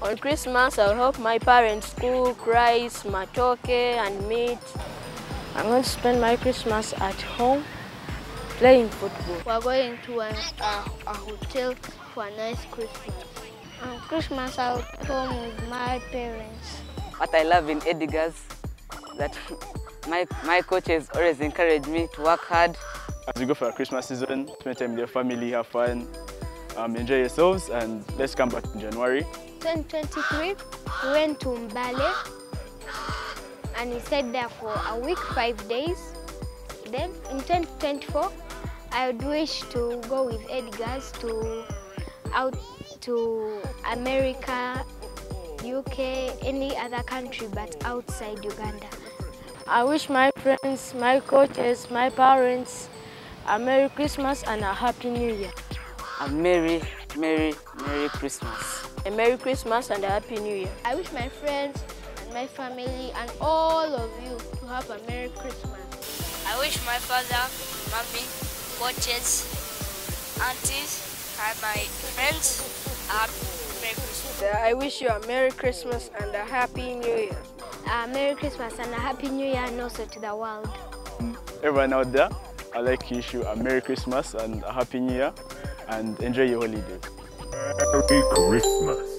On Christmas, I'll help my parents cook rice, matoke, and meat. I'm going to spend my Christmas at home playing football. We're going to a, a, a hotel for a nice Christmas. On Christmas, I'll home with my parents. What I love in Edgar's that my, my coaches always encourage me to work hard. As we go for a Christmas season, spend time with your family, have fun, um, enjoy yourselves, and let's come back in January. 2023, we went to Mbale and we stayed there for a week, five days. Then in 2024, I would wish to go with Edgar's to out to America, UK, any other country but outside Uganda. I wish my friends, my coaches, my parents a Merry Christmas and a Happy New Year. A Merry, Merry, Merry Christmas. A Merry Christmas and a Happy New Year. I wish my friends and my family and all of you to have a Merry Christmas. I wish my father, mommy, coaches, aunties, and my friends a happy Merry Christmas. Uh, I wish you a Merry Christmas and a Happy New Year. A Merry Christmas and a Happy New Year and also to the world. Everyone out there, I'd like to wish you a Merry Christmas and a Happy New Year and enjoy your holidays. Merry Christmas.